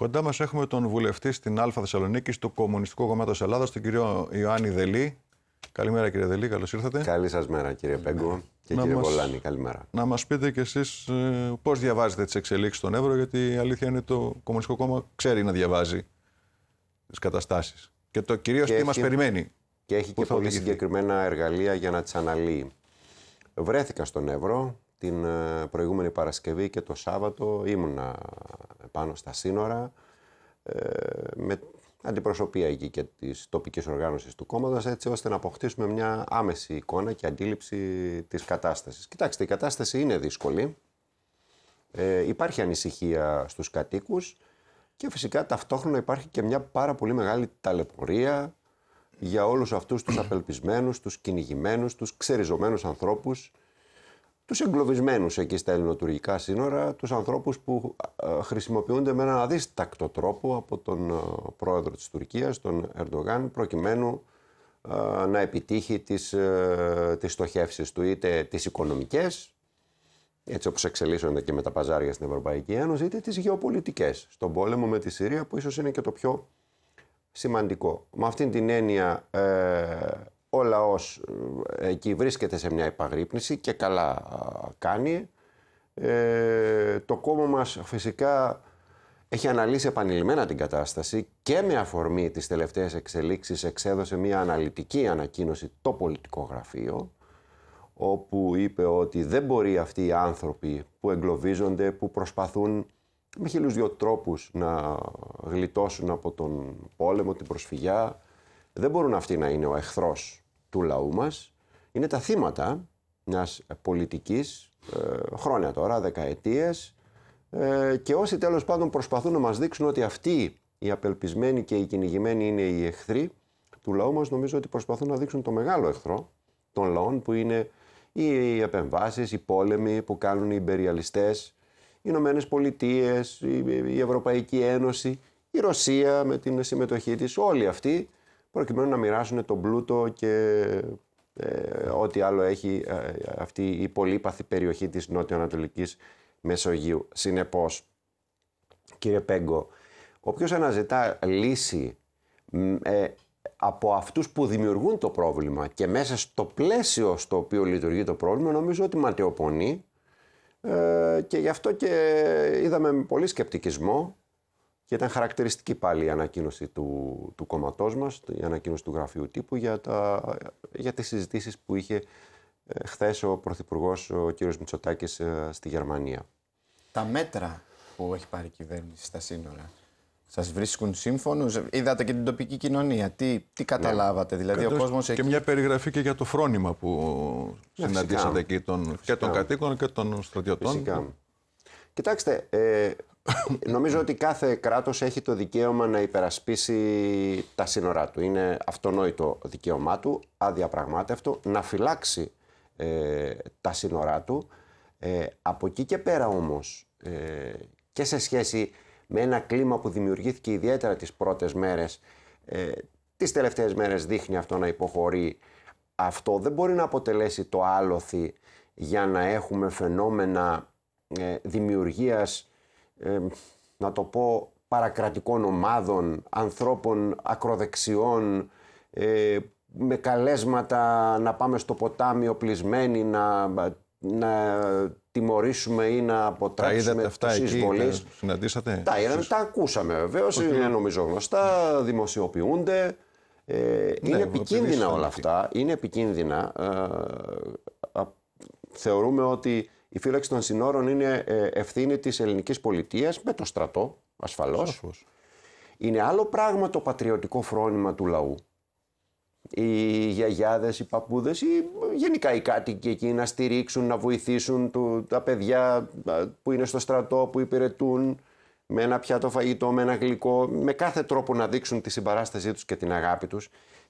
Κοντά μας έχουμε τον βουλευτή στην Α Θεσσαλονίκη του Κομμουνιστικού Κόμματο Ελλάδας, τον κύριο Ιωάννη Δελή. Καλημέρα κύριε Δελή, καλώς ήρθατε. Καλή σας μέρα κύριε Πέγκο και Να κύριε μας- Βολάνη, καλημέρα. Να μας πείτε κι εσείς πώς διαβάζετε τις εξελίξεις στον Εύρο, γιατί η αλήθεια είναι το Κομμουνιστικό Κόμμα ξέρει να διαβάζει τις καταστάσεις. Και το κυρίως Και τι μας έχει- περιμένει. Και έχει Πού και θα πολύ οδηγηθεί; συγκεκριμένα εργαλεία για να τις αναλύει. Βρέθηκα στον Εύρο την ε, προηγούμενη Παρασκευή και το Σάββατο ήμουνα πάνω στα σύνορα ε, με αντιπροσωπεία εκεί και της τοπικής οργάνωσης του κόμματος έτσι ώστε να αποκτήσουμε μια άμεση εικόνα και αντίληψη της κατάστασης. Κοιτάξτε, η κατάσταση είναι δύσκολη. Ε, υπάρχει ανησυχία στους κατοίκους και φυσικά ταυτόχρονα υπάρχει και μια πάρα πολύ μεγάλη ταλαιπωρία για όλους αυτούς τους απελπισμένους, τους κυνηγημένους, τους ξεριζωμένους ανθρώπους, τους εγκλωβισμένους εκεί στα ελληνοτουρκικά σύνορα, τους ανθρώπους που ε, χρησιμοποιούνται με έναν αδίστακτο τρόπο από τον ε, πρόεδρο της Τουρκίας, τον Ερντογάν, προκειμένου ε, να επιτύχει τις, ε, τις στοχεύσεις του, είτε τις οικονομικές, έτσι όπως εξελίσσονται και με τα παζάρια στην Ευρωπαϊκή Ένωση, είτε τις γεωπολιτικές, στον πόλεμο με τη Συρία, που ίσως είναι και το πιο σημαντικό. Με αυτήν την έννοια ε, ο λαός ε, εκεί βρίσκεται σε μια επαγρύπνηση και καλά α, κάνει. Ε, το κόμμα μας φυσικά έχει αναλύσει επανειλημμένα την κατάσταση και με αφορμή τις τελευταίες εξελίξεις εξέδωσε μια αναλυτική ανακοίνωση το πολιτικό γραφείο όπου είπε ότι δεν μπορεί αυτοί οι άνθρωποι που εγκλωβίζονται, που προσπαθούν με χίλιους δυο τρόπους να γλιτώσουν από τον πόλεμο, την προσφυγιά, δεν μπορούν αυτοί να είναι ο εχθρός του λαού μας. Είναι τα θύματα μιας πολιτικής, ε, χρόνια τώρα, δεκαετίες, ε, και όσοι τέλος πάντων προσπαθούν να μας δείξουν ότι αυτοί οι απελπισμένοι και οι κυνηγημένοι είναι οι εχθροί του λαού μας, νομίζω ότι προσπαθούν να δείξουν το μεγάλο εχθρό των λαών που είναι οι επεμβάσεις, οι πόλεμοι που κάνουν οι υπεριαλιστές, οι Ηνωμένες Πολιτείες, η Ευρωπαϊκή Ένωση, η Ρωσία με την συμμετοχή της, όλοι αυτοί προκειμένου να μοιράσουν τον πλούτο και ε, ό,τι άλλο έχει ε, αυτή η πολύπαθη περιοχή της νότιο-ανατολικής Μεσογείου. Συνεπώς, κύριε Πέγκο, όποιος αναζητά λύση μ, ε, από αυτούς που δημιουργούν το πρόβλημα και μέσα στο πλαίσιο στο οποίο λειτουργεί το πρόβλημα, νομίζω ότι ματαιοπονεί ε, και γι' αυτό και είδαμε με πολύ σκεπτικισμό και ήταν χαρακτηριστική πάλι η ανακοίνωση του, του κόμματός μας, η ανακοίνωση του γραφείου τύπου για, τα, για τις συζητήσεις που είχε ε, χθες ο Πρωθυπουργός ο κύριος Μητσοτάκης ε, στη Γερμανία. Τα μέτρα που έχει πάρει η κυβέρνηση στα σύνορα σας βρίσκουν σύμφωνους; Είδατε και την τοπική κοινωνία. Τι, τι καταλάβατε, δηλαδή ο Κατώς κόσμος και εκεί... μια περιγραφή και για το φρόνημα που Ναι, συναντήσατε φυσικά. εκεί των, και Φυσικά. των κατοίκων και των στρατιωτών. Φυσικά. Κοιτάξτε, ε, νομίζω ότι κάθε κράτος έχει το δικαίωμα να υπερασπίσει τα σύνορά του. Είναι αυτονόητο δικαίωμά του, αδιαπραγμάτευτο, να φυλάξει ε, τα σύνορά του. Ε, από εκεί και πέρα όμως, ε, και σε σχέση με ένα κλίμα που δημιουργήθηκε ιδιαίτερα τις πρώτες μέρες, ε, τις τελευταίες μέρες δείχνει αυτό να υποχωρεί. Αυτό δεν μπορεί να αποτελέσει το άλοθη για να έχουμε φαινόμενα ε, δημιουργίας, ε, να το πω, παρακρατικών ομάδων, ανθρώπων ακροδεξιών, ε, με καλέσματα να πάμε στο ποτάμι οπλισμένοι, να, να τιμωρήσουμε ή να Τα αποτρέψουμε είδατε αυτά τους εκεί, εισβολείς. τα συναντήσατε; Τα είδαμε, τα ακούσαμε βεβαίως. Είναι νομίζω γνωστά, δημοσιοποιούνται. Ε, είναι Ναι, επικίνδυνα επειδή όλα ήταν αυτά. Είναι επικίνδυνα. Ε, α, θεωρούμε ότι η φύλαξη των συνόρων είναι ε, ευθύνη της ελληνικής πολιτείας με το στρατό, ασφαλώς. Σαφώς. Είναι άλλο πράγμα το πατριωτικό φρόνημα του λαού. Οι γιαγιάδες, οι παππούδες ή γενικά οι κάτοικοι εκεί να στηρίξουν, να βοηθήσουν του, τα παιδιά α, που είναι στο στρατό, που υπηρετούν με ένα πιάτο φαγητό, με ένα γλυκό, με κάθε τρόπο να δείξουν τη συμπαράστασή τους και την αγάπη τους.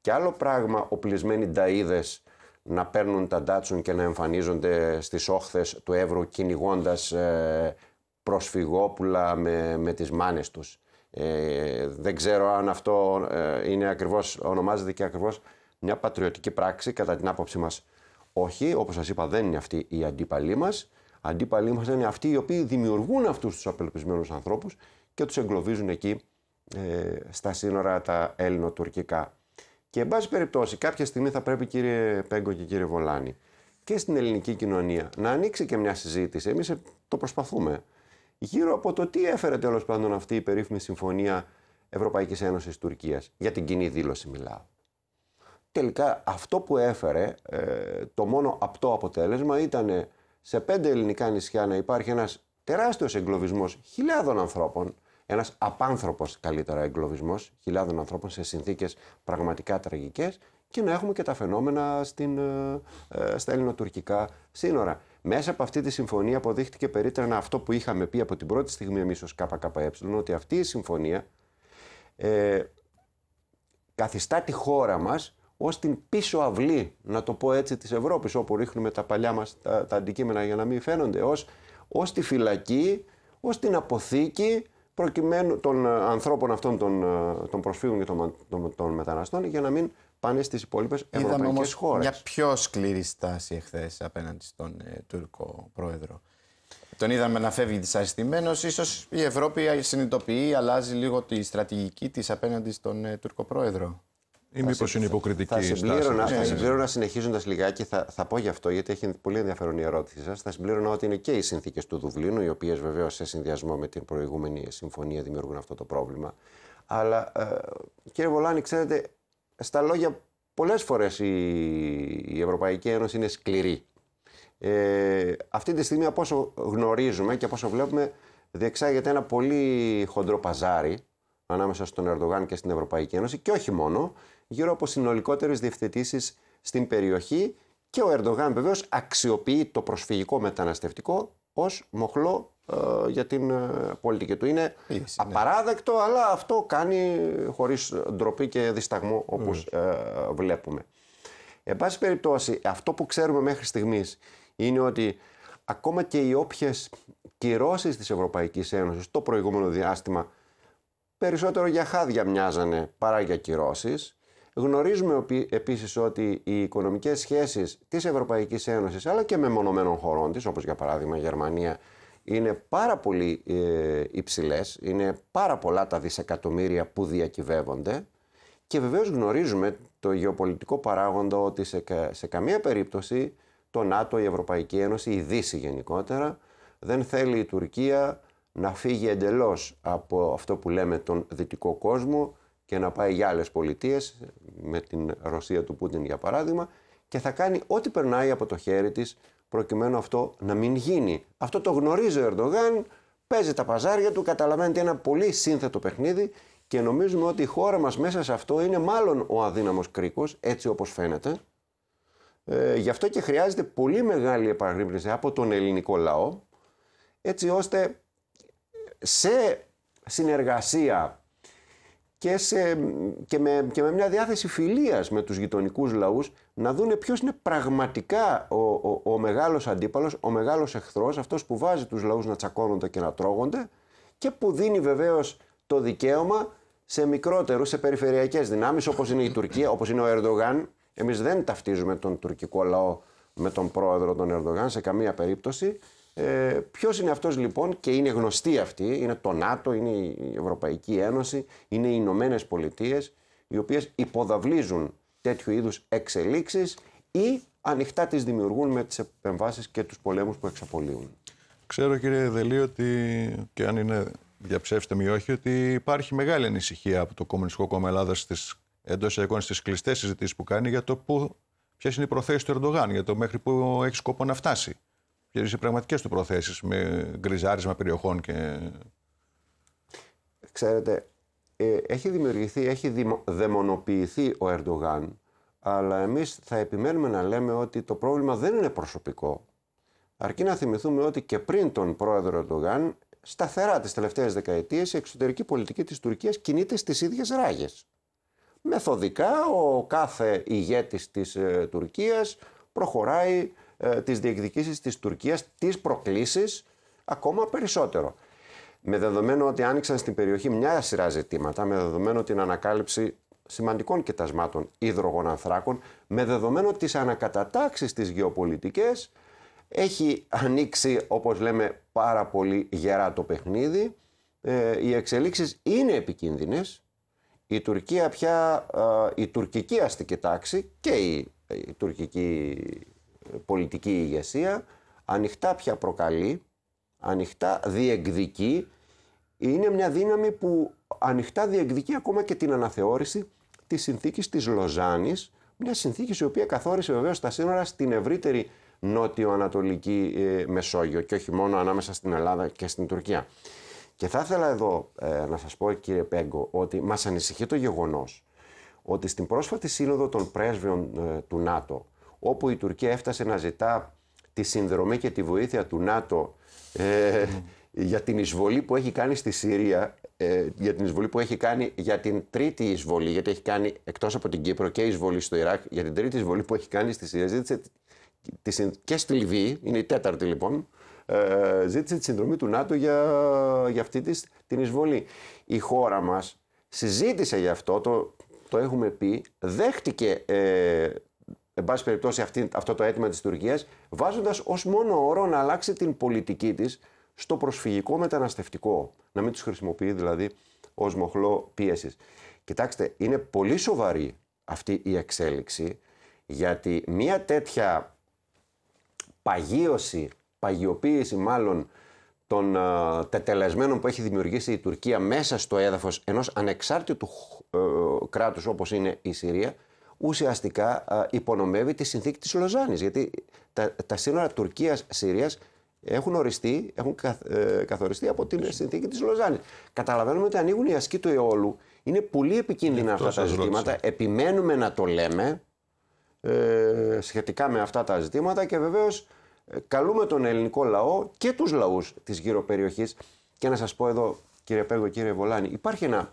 Και άλλο πράγμα οπλισμένοι νταΐδες να παίρνουν τα ντάτσουν και να εμφανίζονται στις όχθες του Εύρου κυνηγώντας ε, προσφυγόπουλα με, με τις μάνες τους. Ε, δεν ξέρω αν αυτό ε, είναι ακριβώς, ονομάζεται και ακριβώς μια πατριωτική πράξη κατά την άποψή μας. Όχι, όπως σας είπα δεν είναι αυτοί οι αντίπαλοι μας. Αντίπαλοι μας είναι αυτοί οι οποίοι δημιουργούν αυτούς τους απελπισμένους ανθρώπους και τους εγκλωβίζουν εκεί ε, στα σύνορα τα ελληνοτουρκικά. Και εν πάση περιπτώσει κάποια στιγμή θα πρέπει κύριε Πέγκο και κύριε Βολάνη και στην ελληνική κοινωνία να ανοίξει και μια συζήτηση, εμείς το προσπαθούμε, γύρω από το τι έφερε τέλος πάντων αυτή η περίφημη συμφωνία Ευρωπαϊκής Ένωσης Τουρκίας. Για την κοινή δήλωση μιλάω. Τελικά αυτό που έφερε, ε, το μόνο απτό αποτέλεσμα ήταν σε πέντε ελληνικά νησιά να υπάρχει ένας τεράστιος εγκλωβισμός χιλιάδων ανθρώπων, ένας απάνθρωπος καλύτερα εγκλωβισμός χιλιάδων ανθρώπων σε συνθήκες πραγματικά τραγικές και να έχουμε και τα φαινόμενα στην, ε, ε, στα ελληνοτουρκικά σύνορα. Μέσα από αυτή τη συμφωνία αποδείχτηκε περίτρανα αυτό που είχαμε πει από την πρώτη στιγμή εμείς ως ΚΚΕ, ότι αυτή η συμφωνία ε, καθιστά τη χώρα μας ως την πίσω αυλή, να το πω έτσι, της Ευρώπης, όπου ρίχνουμε τα παλιά μας τα, τα αντικείμενα για να μην φαίνονται, ως, ως τη φυλακή, ως την αποθήκη προκειμένου των ανθρώπων αυτών των, των προσφύγων και των, των, των μεταναστών για να μην πάνε στις υπόλοιπες ευρωπαϊκές χώρε. Μια πιο σκληρή στάση εχθές απέναντι στον ε, Τούρκο πρόεδρο. Τον είδαμε να φεύγει δυσαρεστημένος. σω η Ευρώπη συνειδητοποιεί, αλλάζει λίγο τη στρατηγική της απέναντι στον ε, Τούρκο πρόεδρο. Ή μήπως είναι υποκριτική θα συμπλήρωνα, στάση. Θα συμπλήρωνα συνεχίζοντας λιγάκι, θα, θα πω γι' αυτό, γιατί έχει πολύ ενδιαφέρον η ερώτηση σας. Θα συμπλήρωνα ότι είναι και οι συνθήκες του Δουβλίνου, οι οποίες βεβαίως σε συνδυασμό με την προηγούμενη συμφωνία δημιουργούν αυτό το πρόβλημα. Αλλά ε, κύριε Βολάνη, ξέρετε, στα λόγια πολλές φορές η, Ευρωπαϊκή Ένωση είναι σκληρή. Ε, αυτή τη στιγμή από όσο γνωρίζουμε και από όσο βλέπουμε διεξάγεται ένα πολύ χοντρό παζάρι ανάμεσα στον Ερντογάν και στην Ευρωπαϊκή Ένωση και όχι μόνο, γύρω από συνολικότερες διευθετήσεις στην περιοχή και ο Ερντογάν βεβαίως αξιοποιεί το προσφυγικό μεταναστευτικό ως μοχλό ε, για την ε, πολιτική του. Είναι ναι. απαράδεκτο, αλλά αυτό κάνει χωρίς ντροπή και δισταγμό όπως ε, βλέπουμε. Εν πάση περιπτώσει, αυτό που ξέρουμε μέχρι στιγμής είναι ότι ακόμα και οι όποιες κυρώσεις της Ευρωπαϊκής Ένωσης το προηγούμενο διάστημα περισσότερο για χάδια μοιάζανε παρά για κυρώσεις. Γνωρίζουμε επίσης ότι οι οικονομικές σχέσεις της Ευρωπαϊκής Ένωσης αλλά και με μονομένων χωρών της, όπως για παράδειγμα η Γερμανία είναι πάρα πολύ ε, υψηλές, είναι πάρα πολλά τα δισεκατομμύρια που διακυβεύονται και βεβαίως γνωρίζουμε το γεωπολιτικό παράγοντα ότι σε, σε καμία περίπτωση το ΝΑΤΟ, η Ευρωπαϊκή Ένωση, η Δύση γενικότερα δεν θέλει η Τουρκία να φύγει εντελώς από αυτό που λέμε τον δυτικό κόσμο και να πάει για άλλες πολιτείες, με την Ρωσία του Πούτιν για παράδειγμα, και θα κάνει ό,τι περνάει από το χέρι της προκειμένου αυτό να μην γίνει. Αυτό το γνωρίζει ο Ερντογάν, παίζει τα παζάρια του, καταλαβαίνετε ένα πολύ σύνθετο παιχνίδι και νομίζουμε ότι η χώρα μας μέσα σε αυτό είναι μάλλον ο αδύναμος κρίκος, έτσι όπως φαίνεται. Ε, γι' αυτό και χρειάζεται πολύ μεγάλη επαγρύπνηση από τον ελληνικό λαό, έτσι ώστε σε συνεργασία και, σε, και, με, και με μια διάθεση φιλίας με τους γειτονικούς λαούς να δούνε ποιος είναι πραγματικά ο, ο, ο μεγάλος αντίπαλος, ο μεγάλος εχθρός, αυτός που βάζει τους λαούς να τσακώνονται και να τρώγονται και που δίνει βεβαίως το δικαίωμα σε μικρότερους, σε περιφερειακές δυνάμεις όπως είναι η Τουρκία, όπως είναι ο Ερντογάν. Εμείς δεν ταυτίζουμε τον τουρκικό λαό με τον πρόεδρο τον Ερντογάν σε καμία περίπτωση. Ε, Ποιος είναι αυτός λοιπόν και είναι γνωστή αυτή, είναι το ΝΑΤΟ, είναι η Ευρωπαϊκή Ένωση, είναι οι Ηνωμένες Πολιτείες, οι οποίες υποδαβλίζουν τέτοιου είδους εξελίξεις ή ανοιχτά τις δημιουργούν με τις επεμβάσεις και τους πολέμους που εξαπολύουν. Ξέρω κύριε Δελή ότι και αν είναι διαψεύστε ή όχι, ότι υπάρχει μεγάλη ανησυχία από το Κομμουνιστικό Κόμμα Ελλάδας στις εντός εικόνες στις κλειστές συζητήσεις που κάνει για το ποιες είναι οι προθέσεις του Ερντογάν, για το μέχρι που έχει σκοπό να φτάσει και σε πραγματικές του προθέσεις με γκριζάρισμα περιοχών και. Ξέρετε, ε, έχει δημιουργηθεί, έχει δαιμονοποιηθεί ο Ερντογάν, αλλά εμείς θα επιμένουμε να λέμε ότι το πρόβλημα δεν είναι προσωπικό. Αρκεί να θυμηθούμε ότι και πριν τον πρόεδρο Ερντογάν, σταθερά τις τελευταίες δεκαετίες, η εξωτερική πολιτική της Τουρκίας κινείται στις ίδιες ράγες. Μεθοδικά ο κάθε ηγέτης της ε, Τουρκίας προχωράει ε, τις διεκδικήσεις της Τουρκίας, τις προκλήσεις ακόμα περισσότερο. Με δεδομένο ότι άνοιξαν στην περιοχή μια σειρά ζητήματα, με δεδομένο την ανακάλυψη σημαντικών κοιτασμάτων υδρογων ανθράκων, με δεδομένο τις ανακατατάξεις της γεωπολιτικές, έχει ανοίξει, όπως λέμε, πάρα πολύ γερά το παιχνίδι ε, οι εξελίξεις είναι επικίνδυνες. Η Τουρκία πια, η τουρκική αστική τάξη και η, η τουρκική πολιτική ηγεσία ανοιχτά πια προκαλεί, ανοιχτά διεκδικεί. Είναι μια δύναμη που ανοιχτά διεκδικεί ακόμα και την αναθεώρηση της συνθήκης της Λοζάνης, μια συνθήκη η οποία καθόρισε βεβαίως τα σύνορα στην ευρύτερη νότιο-ανατολική ε, Μεσόγειο και όχι μόνο ανάμεσα στην Ελλάδα και στην Τουρκία. Και θα ήθελα εδώ ε, να σας πω κύριε Πέγκο ότι μας ανησυχεί το γεγονός ότι στην πρόσφατη σύνοδο των πρέσβεων ε, του ΝΑΤΟ όπου η Τουρκία έφτασε να ζητά τη συνδρομή και τη βοήθεια του ΝΑΤΟ ε, για την εισβολή που έχει κάνει στη Συρία, ε, για την εισβολή που έχει κάνει για την τρίτη εισβολή, γιατί έχει κάνει εκτός από την Κύπρο και εισβολή στο Ιράκ, για την τρίτη εισβολή που έχει κάνει στη Συρία, ζήτησε και στη Λιβύη, είναι η τέταρτη λοιπόν, ε, ζήτησε τη συνδρομή του ΝΑΤΟ για, για αυτή της, την εισβολή. Η χώρα μας συζήτησε γι' αυτό, το, το έχουμε πει, δέχτηκε ε, εν πάση περιπτώσει αυτή, αυτό το αίτημα της Τουρκίας, βάζοντας ως μόνο όρο να αλλάξει την πολιτική της στο προσφυγικό μεταναστευτικό. Να μην τους χρησιμοποιεί δηλαδή ως μοχλό πίεσης. Κοιτάξτε, είναι πολύ σοβαρή αυτή η εξέλιξη, γιατί μια τέτοια παγίωση, παγιοποίηση μάλλον των uh, τετελεσμένων που έχει δημιουργήσει η Τουρκία μέσα στο έδαφος ενός ανεξάρτητου uh, κράτους όπως είναι η Συρία, ουσιαστικά υπονομεύει τη συνθήκη της Λοζάνης. Γιατί τα, τα σύνορα Τουρκίας-Συρίας έχουν οριστεί, έχουν ε, καθοριστεί από την συνθήκη της Λοζάνης. Καταλαβαίνουμε ότι ανοίγουν οι ασκοί του αιώλου. Είναι πολύ επικίνδυνα αυτά τα ζητήματα. Επιμένουμε να το λέμε ε, σχετικά με αυτά τα ζητήματα και βεβαίως ε, καλούμε τον ελληνικό λαό και τους λαούς της γύρω περιοχής και να σας πω εδώ κύριε Πέγο, κύριε Βολάνη, υπάρχει ένα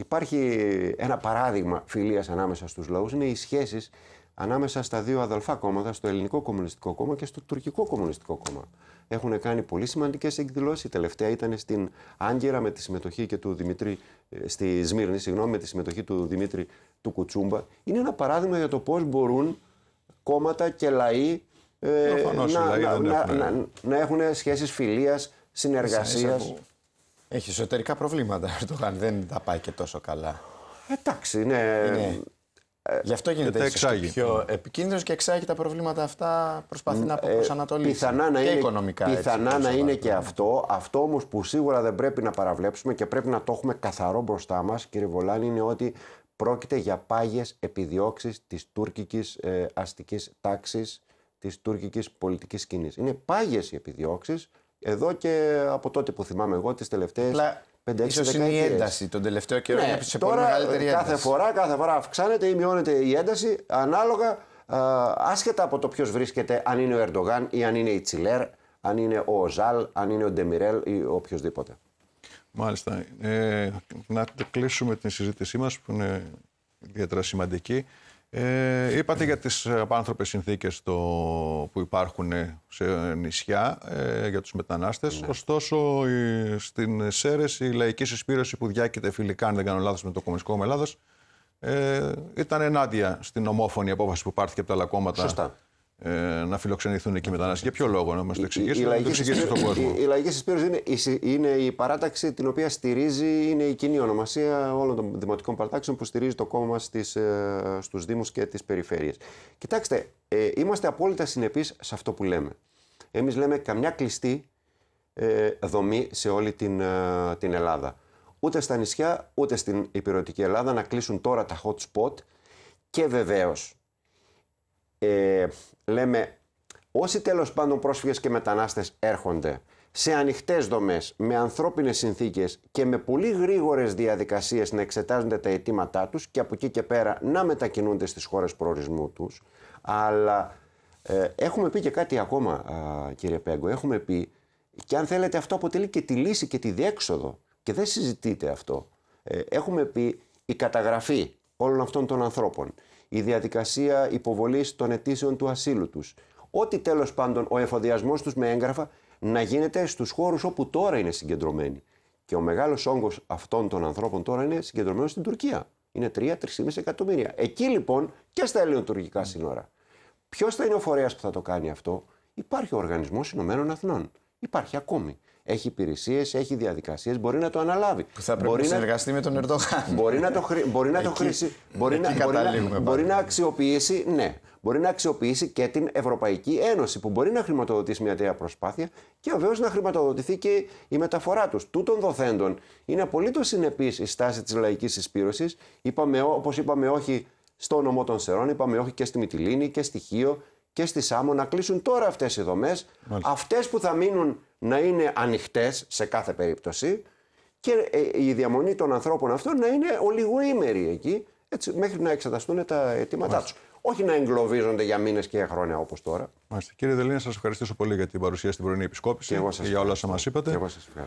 Υπάρχει ένα παράδειγμα φιλίας ανάμεσα στους λαούς, είναι οι σχέσεις ανάμεσα στα δύο αδελφά κόμματα, στο Ελληνικό Κομμουνιστικό Κόμμα και στο Τουρκικό Κομμουνιστικό Κόμμα. Έχουν κάνει πολύ σημαντικές εκδηλώσεις. Η τελευταία ήταν στην Άγκυρα με τη συμμετοχή και του Δημήτρη, ε, στη Σμύρνη, συγγνώμη, με τη συμμετοχή του Δημήτρη του Κουτσούμπα. Είναι ένα παράδειγμα για το πώς μπορούν κόμματα και λαοί ε, να, να, να, να, έχουν σχέσεις φιλίας, συνεργασίας. Έχει εσωτερικά προβλήματα, Ερντογάν. Δεν τα πάει και τόσο καλά. Εντάξει, ναι. Είναι... Ε, Γι' αυτό γίνεται εξάγει. πιο επικίνδυνος και εξάγει τα προβλήματα αυτά. Προσπαθεί να ε, προσανατολίσει. Πιθανά να και είναι, οικονομικά. Πιθανά έτσι, να είναι και αυτό. Αυτό όμως που σίγουρα δεν πρέπει να παραβλέψουμε και πρέπει να το έχουμε καθαρό μπροστά μας, κύριε Βολάνη, είναι ότι πρόκειται για πάγιες επιδιώξεις της τουρκικής ε, αστικής τάξης, της τουρκικής πολιτικής κοινή. Είναι πάγιες οι επιδιώξεις εδώ και από τότε που θυμάμαι εγώ τις τελευταίες. Ίσως είναι η ένταση τον τελευταίο καιρό. Ναι, σε τώρα, πολύ μεγαλύτερη ένταση. Κάθε φορά, κάθε φορά αυξάνεται ή μειώνεται η ένταση ανάλογα άσχετα από το ποιος βρίσκεται, αν είναι ο Ερντογάν ή αν είναι η Τσιλέρ, αν είναι ο Ζαλ, αν είναι ο Ντεμιρέλ ή οποιοδήποτε. Μάλιστα. Ε, να κλείσουμε την συζήτησή μας που είναι ιδιαίτερα σημαντική. Ε, είπατε για τις απάνθρωπες συνθήκες το, που υπάρχουν σε νησιά ε, για τους μετανάστες. Ναι. Ωστόσο, η, στην ΣΕΡΕΣ η λαϊκή συσπήρωση που διάκειται φιλικά, αν δεν κάνω λάθος, με το Κομμουνιστικό Ελλάδας, ε, ήταν ενάντια στην ομόφωνη απόφαση που πάρθηκε από τα άλλα κόμματα Σωστά ε, να φιλοξενηθούν εκεί οι μετανάστες. Για ποιο λόγο, να μας το εξηγήσετε, να το εξηγήσετε στον κόσμο. Η, η λαϊκή συσπήρωση είναι, είναι η παράταξη την οποία στηρίζει, είναι η κοινή ονομασία όλων των δημοτικών παρατάξεων που στηρίζει το κόμμα μας ε, στους Δήμους και τις περιφέρειες. Κοιτάξτε, ε, είμαστε απόλυτα συνεπείς σε αυτό που λέμε. Εμείς λέμε καμιά κλειστή ε, δομή σε όλη την, ε, την Ελλάδα. Ούτε στα νησιά, ούτε στην υπηρετική Ελλάδα να κλείσουν τώρα τα hot spot και βεβαίως ε, λέμε όσοι τέλος πάντων πρόσφυγες και μετανάστες έρχονται σε ανοιχτές δομές, με ανθρώπινες συνθήκες και με πολύ γρήγορες διαδικασίες να εξετάζονται τα αιτήματά τους και από εκεί και πέρα να μετακινούνται στις χώρες προορισμού τους. Αλλά ε, έχουμε πει και κάτι ακόμα κύριε Πέγκο, έχουμε πει και αν θέλετε αυτό αποτελεί και τη λύση και τη διέξοδο και δεν συζητείτε αυτό. Ε, έχουμε πει η καταγραφή όλων αυτών των ανθρώπων, η διαδικασία υποβολής των αιτήσεων του ασύλου τους. Ό,τι τέλος πάντων ο εφοδιασμός τους με έγγραφα να γίνεται στους χώρους όπου τώρα είναι συγκεντρωμένοι. Και ο μεγάλος όγκος αυτών των ανθρώπων τώρα είναι συγκεντρωμένος στην Τουρκία. Είναι 3-3,5 εκατομμύρια. Εκεί λοιπόν και στα ελληνοτουρκικά σύνορα. Ποιος θα είναι ο φορέας που θα το κάνει αυτό, Υπάρχει ο Οργανισμός Ηνωμένων Αθνών. Υπάρχει ακόμη. Έχει υπηρεσίες, έχει διαδικασίες, μπορεί να το αναλάβει. Που θα πρέπει μπορεί να να, συνεργαστεί με τον Ερντογάν. μπορεί να το, χρη- μπορεί να το Εκεί- χρησι- μπορεί εκεί να, μπορεί να, καταλήγουμε μπορεί πάντα. να αξιοποιήσει, ναι, μπορεί να αξιοποιήσει και την Ευρωπαϊκή Ένωση που μπορεί να χρηματοδοτήσει μια τέτοια προσπάθεια και βεβαίως να χρηματοδοτηθεί και η μεταφορά τους. Τούτων δοθέντων είναι απολύτως συνεπής η στάση της λαϊκής εισπήρωσης. Όπως είπαμε, όχι στο νομό των Σερών, είπαμε όχι και στη Μυτιλίνη και στη Χίο και στη Σάμο να κλείσουν τώρα αυτές οι δομές. Αυτές που θα μείνουν να είναι ανοιχτές σε κάθε περίπτωση και ε, η διαμονή των ανθρώπων αυτών να είναι ολιγοήμερη εκεί, έτσι, μέχρι να εξεταστούν τα αιτήματά τους. Όχι να εγκλωβίζονται για μήνες και για χρόνια όπως τώρα. Μάλιστα. Κύριε Δελίνη, σας ευχαριστήσω πολύ για την παρουσία στην πρωινή επισκόπηση Και εγώ σας για όλα όσα μας ευχαριστώ. είπατε. Και εγώ σας ευχαριστώ.